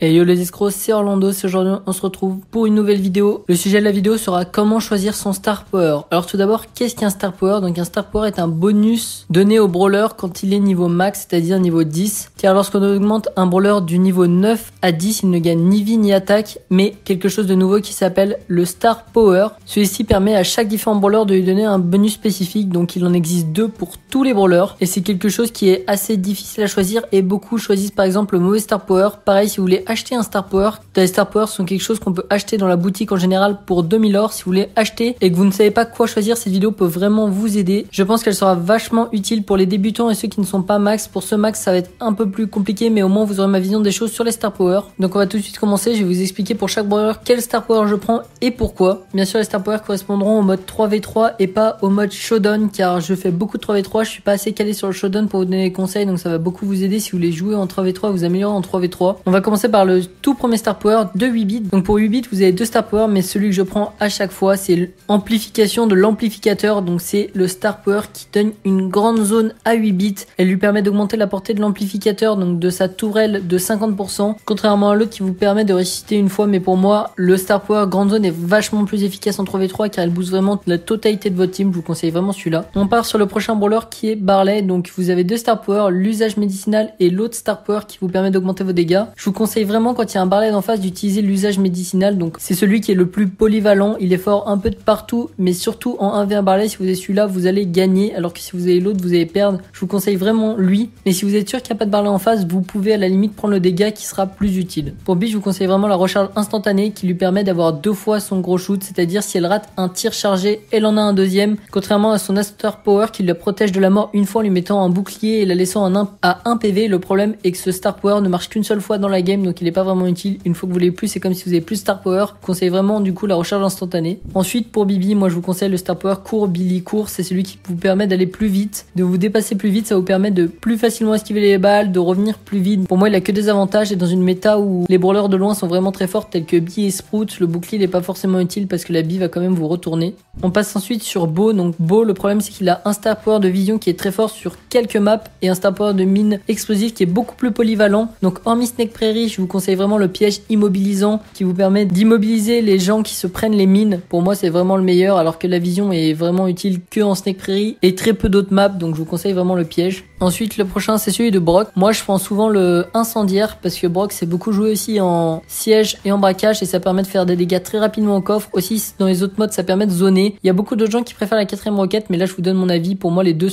Et yo les escrocs, c'est Orlando, c'est aujourd'hui on se retrouve pour une nouvelle vidéo. Le sujet de la vidéo sera comment choisir son Star Power. Alors tout d'abord, qu'est-ce qu'un Star Power? Donc un Star Power est un bonus donné au brawler quand il est niveau max, c'est-à-dire niveau 10. Car lorsqu'on augmente un brawler du niveau 9 à 10, il ne gagne ni vie ni attaque, mais quelque chose de nouveau qui s'appelle le Star Power. Celui-ci permet à chaque différent brawler de lui donner un bonus spécifique, donc il en existe deux pour tous les brawlers. Et c'est quelque chose qui est assez difficile à choisir et beaucoup choisissent par exemple le mauvais Star Power. Pareil, si vous voulez acheter un Star Power. Les Star Power sont quelque chose qu'on peut acheter dans la boutique en général pour 2000 or. Si vous voulez acheter et que vous ne savez pas quoi choisir, cette vidéo peut vraiment vous aider. Je pense qu'elle sera vachement utile pour les débutants et ceux qui ne sont pas max. Pour ce max, ça va être un peu plus compliqué, mais au moins vous aurez ma vision des choses sur les Star Power. Donc on va tout de suite commencer. Je vais vous expliquer pour chaque brawler quel Star Power je prends et pourquoi. Bien sûr, les Star Power correspondront au mode 3v3 et pas au mode Showdown car je fais beaucoup de 3v3. Je suis pas assez calé sur le Showdown pour vous donner des conseils, donc ça va beaucoup vous aider si vous voulez jouer en 3v3, vous améliorer en 3v3. On va commencer par le tout premier Star Power de 8 bits. Donc pour 8 bits, vous avez deux Star Power, mais celui que je prends à chaque fois, c'est l'amplification de l'amplificateur. Donc c'est le Star Power qui donne une grande zone à 8 bits. Elle lui permet d'augmenter la portée de l'amplificateur, donc de sa tourelle de 50%, contrairement à l'autre qui vous permet de réciter une fois. Mais pour moi, le Star Power grande zone est vachement plus efficace en 3v3 car elle booste vraiment la totalité de votre team. Je vous conseille vraiment celui-là. On part sur le prochain brawler qui est Barley. Donc vous avez deux Star Power, l'usage médicinal et l'autre Star Power qui vous permet d'augmenter vos dégâts. Je vous conseille vraiment quand il y a un Barley en face d'utiliser l'usage médicinal. Donc c'est celui qui est le plus polyvalent. Il est fort un peu de partout, mais surtout en 1v1 Barley, si vous avez celui-là, vous allez gagner. Alors que si vous avez l'autre, vous allez perdre. Je vous conseille vraiment lui. Mais si vous êtes sûr qu'il n'y a pas de Barley en face, vous pouvez à la limite prendre le dégât qui sera plus utile. Pour B, je vous conseille vraiment la recharge instantanée qui lui permet d'avoir deux fois son gros shoot. C'est-à-dire si elle rate un tir chargé, elle en a un deuxième. Contrairement à son Star Power qui la protège de la mort une fois en lui mettant un bouclier et la laissant à 1 PV. Le problème est que ce Star Power ne marche qu'une seule fois dans la game, donc il n'est pas vraiment utile. Une fois que vous l'avez plus, c'est comme si vous avez plus Star Power. Je conseille vraiment du coup la recharge instantanée. Ensuite pour Bibi, moi je vous conseille le Star Power court, Billy court, c'est celui qui vous permet d'aller plus vite, de vous dépasser plus vite, ça vous permet de plus facilement esquiver les balles, de revenir plus vite. Pour moi il a que des avantages et dans une méta où les brawlers de loin sont vraiment très forts tels que Bee et Sprout, le bouclier n'est pas forcément utile parce que la Bee va quand même vous retourner. On passe ensuite sur Beau, donc Beau le problème c'est qu'il a un Star Power de vision qui est très fort sur quelques maps et un Star Power de mine explosive qui est beaucoup plus polyvalent. Donc hormis Snake Prairie, je vous conseille vraiment le piège immobilisant qui vous permet d'immobiliser les gens qui se prennent les mines. Pour moi, c'est vraiment le meilleur, alors que la vision est vraiment utile que en Snake Prairie et très peu d'autres maps, donc je vous conseille vraiment le piège. Ensuite, le prochain, c'est celui de Brock. Moi, je prends souvent le incendiaire parce que Brock, c'est beaucoup joué aussi en siège et en braquage et ça permet de faire des dégâts très rapidement au coffre. Aussi, dans les autres modes, ça permet de zoner. Il y a beaucoup d'autres gens qui préfèrent la quatrième roquette, mais là, je vous donne mon avis. Pour moi, les deux,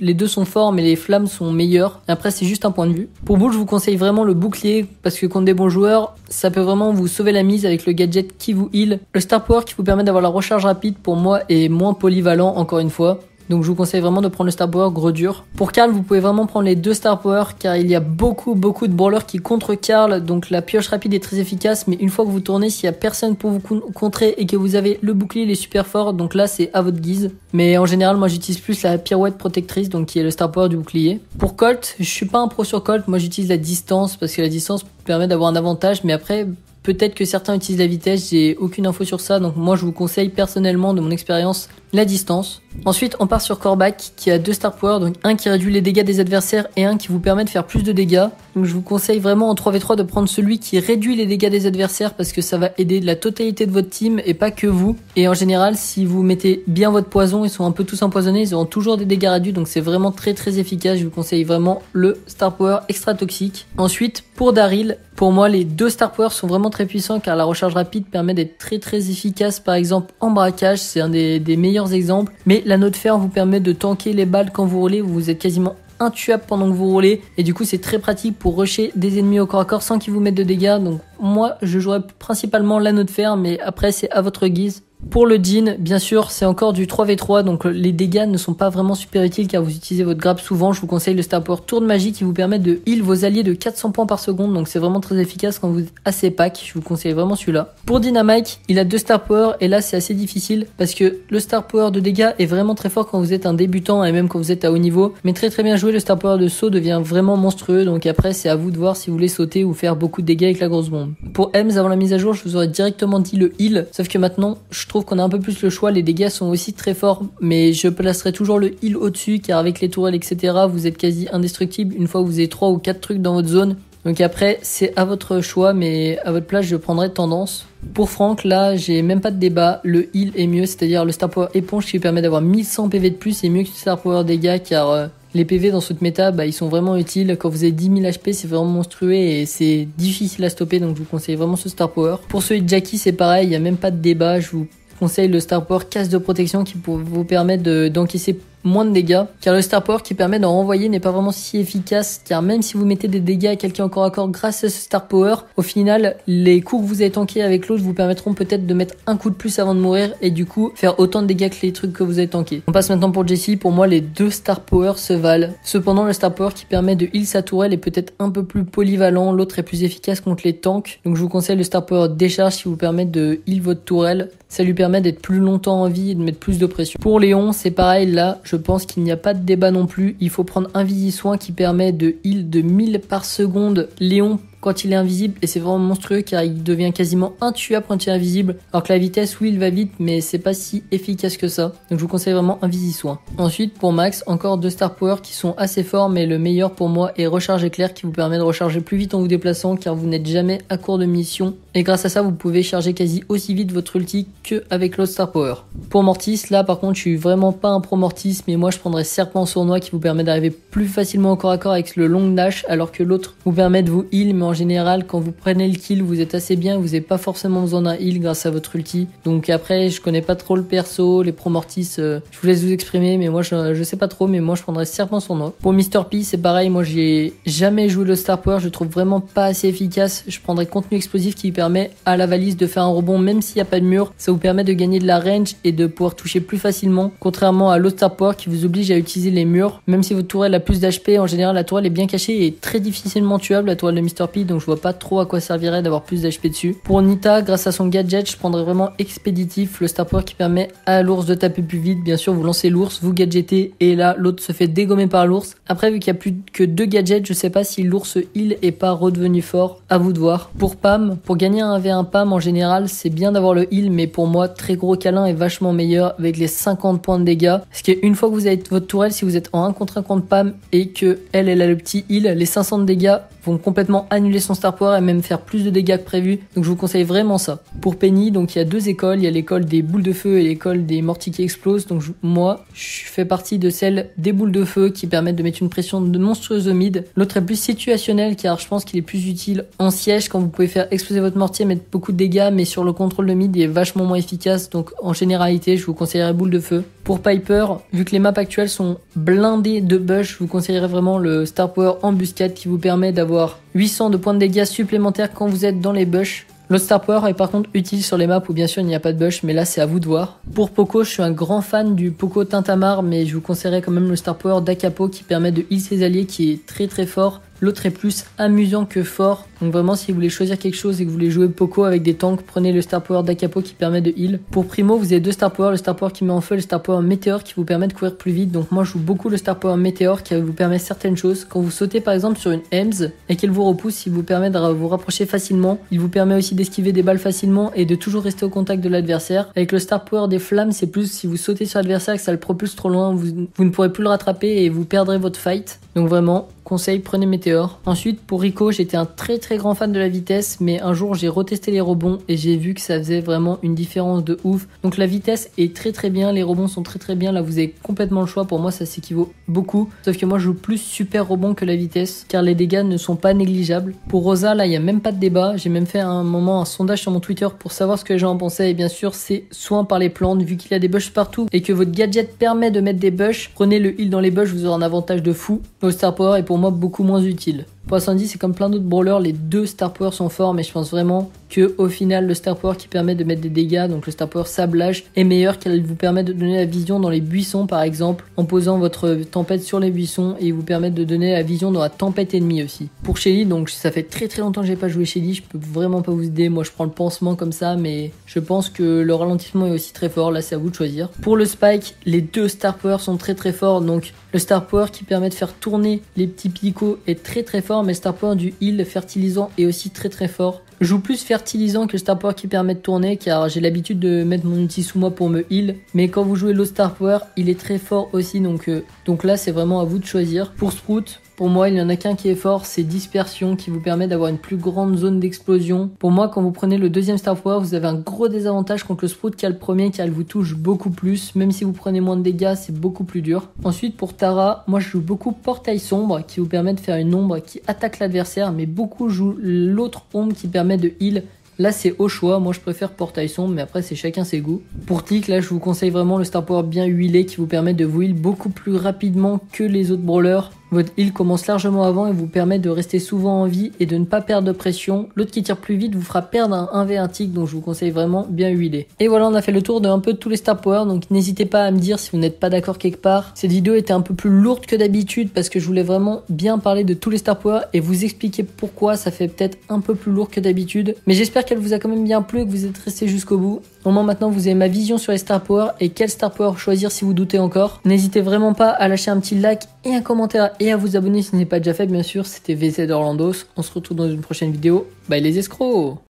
les deux sont forts, mais les flammes sont meilleures. Après, c'est juste un point de vue. Pour vous, je vous conseille vraiment le bouclier parce que contre des bons joueurs, ça peut vraiment vous sauver la mise avec le gadget qui vous heal. Le Star Power qui vous permet d'avoir la recharge rapide, pour moi, est moins polyvalent, encore une fois. Donc je vous conseille vraiment de prendre le Star Power gros dur. Pour Karl, vous pouvez vraiment prendre les deux Star Power car il y a beaucoup beaucoup de brawlers qui contre Karl. Donc la pioche rapide est très efficace, mais une fois que vous tournez, s'il y a personne pour vous contrer et que vous avez le bouclier, il est super fort. Donc là, c'est à votre guise. Mais en général, moi j'utilise plus la pirouette protectrice, donc qui est le Star Power du bouclier. Pour Colt, je suis pas un pro sur Colt. Moi j'utilise la distance parce que la distance permet d'avoir un avantage, mais après Peut-être que certains utilisent la vitesse, j'ai aucune info sur ça, donc moi je vous conseille personnellement de mon expérience la distance. Ensuite, on part sur Kor'bak qui a deux Star Power, donc un qui réduit les dégâts des adversaires et un qui vous permet de faire plus de dégâts. Donc je vous conseille vraiment en 3v3 de prendre celui qui réduit les dégâts des adversaires parce que ça va aider la totalité de votre team et pas que vous. Et en général, si vous mettez bien votre poison, ils sont un peu tous empoisonnés, ils auront toujours des dégâts réduits, donc c'est vraiment très très efficace. Je vous conseille vraiment le Star Power extra toxique. Ensuite, pour Daryl, pour moi, les deux Star Power sont vraiment très puissants car la recharge rapide permet d'être très très efficace. Par exemple, en braquage, c'est un des, meilleurs exemples. Mais l'anneau de fer vous permet de tanker les balles quand vous roulez. Vous êtes quasiment intuable pendant que vous roulez et du coup c'est très pratique pour rusher des ennemis au corps à corps sans qu'ils vous mettent de dégâts donc moi je jouerais principalement l'anneau de fer mais après c'est à votre guise pour le Jean, bien sûr, c'est encore du 3v3, donc les dégâts ne sont pas vraiment super utiles car vous utilisez votre grab souvent. Je vous conseille le Star Power Tour de Magie qui vous permet de heal vos alliés de 400 points par seconde, donc c'est vraiment très efficace quand vous êtes assez pack. Je vous conseille vraiment celui-là. Pour Dynamite, il a deux Star Power et là c'est assez difficile parce que le Star Power de dégâts est vraiment très fort quand vous êtes un débutant et même quand vous êtes à haut niveau. Mais très très bien joué, le Star Power de saut devient vraiment monstrueux, donc après c'est à vous de voir si vous voulez sauter ou faire beaucoup de dégâts avec la grosse bombe. Pour Ems, avant la mise à jour, je vous aurais directement dit le heal, sauf que maintenant je trouve qu'on a un peu plus le choix, les dégâts sont aussi très forts, mais je placerai toujours le heal au-dessus, car avec les tourelles, etc., vous êtes quasi indestructible. Une fois que vous avez 3 ou 4 trucs dans votre zone, Donc après, c'est à votre choix, mais à votre place, je prendrais tendance. Pour Franck, là, j'ai même pas de débat. Le heal est mieux, c'est-à-dire le Star Power éponge qui permet d'avoir 1100 PV de plus est mieux que le Star Power dégâts car euh, les PV dans cette méta, bah, ils sont vraiment utiles. Quand vous avez 10 000 HP, c'est vraiment monstrueux et c'est difficile à stopper, donc je vous conseille vraiment ce Star Power. Pour celui de Jackie, c'est pareil, il n'y a même pas de débat. Je vous conseille le Star Power casse de protection qui peut vous permettre d'encaisser moins de dégâts, car le Star Power qui permet d'en renvoyer n'est pas vraiment si efficace, car même si vous mettez des dégâts à quelqu'un encore à corps grâce à ce Star Power, au final, les coups que vous avez tankés avec l'autre vous permettront peut-être de mettre un coup de plus avant de mourir, et du coup, faire autant de dégâts que les trucs que vous avez tankés. On passe maintenant pour Jessie, pour moi les deux Star Power se valent. Cependant, le Star Power qui permet de heal sa tourelle est peut-être un peu plus polyvalent, l'autre est plus efficace contre les tanks, donc je vous conseille le Star Power décharge qui vous permet de heal votre tourelle. Ça lui permet d'être plus longtemps en vie et de mettre plus de pression. Pour Léon, c'est pareil, là, je pense qu'il n'y a pas de débat non plus. Il faut prendre un Visi-Soin qui permet de heal de 1000 par seconde. Léon quand il est invisible et c'est vraiment monstrueux car il devient quasiment intuable quand il est invisible. Alors que la vitesse oui il va vite mais c'est pas si efficace que ça. Donc je vous conseille vraiment un visi soin. Ensuite pour Max encore deux star power qui sont assez forts mais le meilleur pour moi est recharge éclair qui vous permet de recharger plus vite en vous déplaçant car vous n'êtes jamais à court de mission. Et grâce à ça vous pouvez charger quasi aussi vite votre ulti que avec l'autre star power. Pour Mortis là par contre je suis vraiment pas un pro Mortis mais moi je prendrais serpent sournois qui vous permet d'arriver plus facilement au corps à corps avec le long dash alors que l'autre vous permet de vous heal mais en général, quand vous prenez le kill, vous êtes assez bien, vous n'avez pas forcément besoin d'un heal grâce à votre ulti. Donc après, je connais pas trop le perso, les promortis, euh, je vous laisse vous exprimer, mais moi je, je sais pas trop, mais moi je prendrais Serpent Sournois. Pour Mr. P, c'est pareil, moi j'ai jamais joué le Star Power, je trouve vraiment pas assez efficace. Je prendrais contenu explosif qui permet à la valise de faire un rebond même s'il n'y a pas de mur. Ça vous permet de gagner de la range et de pouvoir toucher plus facilement, contrairement à l'autre Star Power qui vous oblige à utiliser les murs. Même si votre tourelle a plus d'HP, en général la tourelle est bien cachée et très difficilement tuable, la tourelle de Mr. P, donc je vois pas trop à quoi servirait d'avoir plus d'HP dessus. Pour Nita, grâce à son gadget, je prendrais vraiment expéditif, le Star Power qui permet à l'ours de taper plus vite. Bien sûr, vous lancez l'ours, vous gadgetez et là, l'autre se fait dégommer par l'ours. Après, vu qu'il y a plus que deux gadgets, je sais pas si l'ours heal est pas redevenu fort. À vous de voir. Pour Pam, pour gagner un V1 Pam en général, c'est bien d'avoir le heal, mais pour moi, très gros câlin est vachement meilleur avec les 50 points de dégâts. Parce qu'une fois que vous avez votre tourelle, si vous êtes en 1 contre 1 contre Pam et que elle, elle a le petit heal, les 500 de dégâts vont complètement annuler son Star Power et même faire plus de dégâts que prévu. Donc je vous conseille vraiment ça. Pour Penny, donc il y a deux écoles. Il y a l'école des boules de feu et l'école des mortiers qui explosent. Donc moi, je fais partie de celle des boules de feu qui permettent de mettre une pression de monstrueuse au mid. L'autre est plus situationnel car je pense qu'il est plus utile en siège quand vous pouvez faire exploser votre mortier, mettre beaucoup de dégâts, mais sur le contrôle de mid il est vachement moins efficace. Donc en généralité, je vous conseillerais boule de feu. Pour Piper, vu que les maps actuelles sont blindées de bush, je vous conseillerais vraiment le Star Power embuscade qui vous permet d'avoir 800 de points de dégâts supplémentaires quand vous êtes dans les bush. Le Star Power est par contre utile sur les maps où bien sûr il n'y a pas de bush, mais là c'est à vous de voir. Pour Poco, je suis un grand fan du Poco Tintamar, mais je vous conseillerais quand même le Star Power d'Acapo qui permet de heal ses alliés, qui est très très fort. L'autre est plus amusant que fort. Donc vraiment, si vous voulez choisir quelque chose et que vous voulez jouer Poco avec des tanks, prenez le Star Power d'Acapo qui permet de heal. Pour Primo, vous avez deux Star Power, le Star Power qui met en feu, le Star Power Météor qui vous permet de courir plus vite. Donc moi, je joue beaucoup le Star Power Météor qui vous permet certaines choses. Quand vous sautez par exemple sur une Ems et qu'elle vous repousse, il vous permet de vous rapprocher facilement. Il vous permet aussi d'esquiver des balles facilement et de toujours rester au contact de l'adversaire. Avec le Star Power des flammes, c'est plus si vous sautez sur l'adversaire que ça le propulse trop loin, vous ne pourrez plus le rattraper et vous perdrez votre fight. Donc vraiment, conseil, prenez Météor. Ensuite, pour Rico, j'étais un très très grand fan de la vitesse, mais un jour j'ai retesté les rebonds et j'ai vu que ça faisait vraiment une différence de ouf. Donc la vitesse est très très bien, les rebonds sont très très bien. Là, vous avez complètement le choix. Pour moi, ça s'équivaut beaucoup. Sauf que moi, je joue plus super rebond que la vitesse, car les dégâts ne sont pas négligeables. Pour Rosa, là, il n'y a même pas de débat. J'ai même fait un moment un sondage sur mon Twitter pour savoir ce que les gens en pensaient. Et bien sûr, c'est soin par les plantes, vu qu'il y a des bush partout et que votre gadget permet de mettre des bush. Prenez le heal dans les bush, vous aurez un avantage de fou. Le Star Power est pour moi beaucoup moins utile. Pour Sandy, c'est comme plein d'autres brawlers, les deux Star Power sont forts, mais je pense vraiment que au final, le Star Power qui permet de mettre des dégâts, donc le Star Power sablage, est meilleur qu'elle vous permet de donner la vision dans les buissons, par exemple, en posant votre tempête sur les buissons, et vous permet de donner la vision dans la tempête ennemie aussi. Pour Shelly, donc ça fait très très longtemps que j'ai pas joué Shelly, je peux vraiment pas vous aider, moi je prends le pansement comme ça, mais je pense que le ralentissement est aussi très fort, là c'est à vous de choisir. Pour le Spike, les deux Star Power sont très très forts, donc le Star Power qui permet de faire tourner les petits picots est très très fort, mais le Star Power du heal fertilisant est aussi très très fort. Je joue plus fertilisant que le Star Power qui permet de tourner car j'ai l'habitude de mettre mon outil sous moi pour me heal. Mais quand vous jouez l'autre Star Power, il est très fort aussi donc, euh, donc là c'est vraiment à vous de choisir. Pour Sprout, Pour moi, il y en a qu'un qui est fort, c'est dispersion qui vous permet d'avoir une plus grande zone d'explosion. Pour moi, quand vous prenez le deuxième Star Power, vous avez un gros désavantage contre le Sprout qui a le premier, qui elle vous touche beaucoup plus. Même si vous prenez moins de dégâts, c'est beaucoup plus dur. Ensuite, pour Tara, moi je joue beaucoup Portail Sombre qui vous permet de faire une ombre qui attaque l'adversaire, mais beaucoup jouent l'autre ombre qui permet de heal Là, c'est au choix. Moi, je préfère portail sombre, mais après, c'est chacun ses goûts. Pour Tick, là, je vous conseille vraiment le Star Power bien huilé qui vous permet de vous heal beaucoup plus rapidement que les autres brawlers. Votre heal commence largement avant et vous permet de rester souvent en vie et de ne pas perdre de pression. L'autre qui tire plus vite vous fera perdre un 1v1 tick donc je vous conseille vraiment bien huilé. Et voilà on a fait le tour de un peu tous les star power donc n'hésitez pas à me dire si vous n'êtes pas d'accord quelque part. Cette vidéo était un peu plus lourde que d'habitude parce que je voulais vraiment bien parler de tous les star power et vous expliquer pourquoi ça fait peut-être un peu plus lourd que d'habitude. Mais j'espère qu'elle vous a quand même bien plu et que vous êtes resté jusqu'au bout. Moins maintenant vous avez ma vision sur les star power et quel star power choisir si vous doutez encore. N'hésitez vraiment pas à lâcher un petit like et un commentaire et à vous abonner si ce n'est pas déjà fait bien sûr. C'était VZ Orlandos. On se retrouve dans une prochaine vidéo. Bye les escrocs